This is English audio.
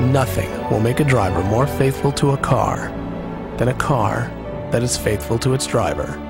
Nothing will make a driver more faithful to a car than a car that is faithful to its driver.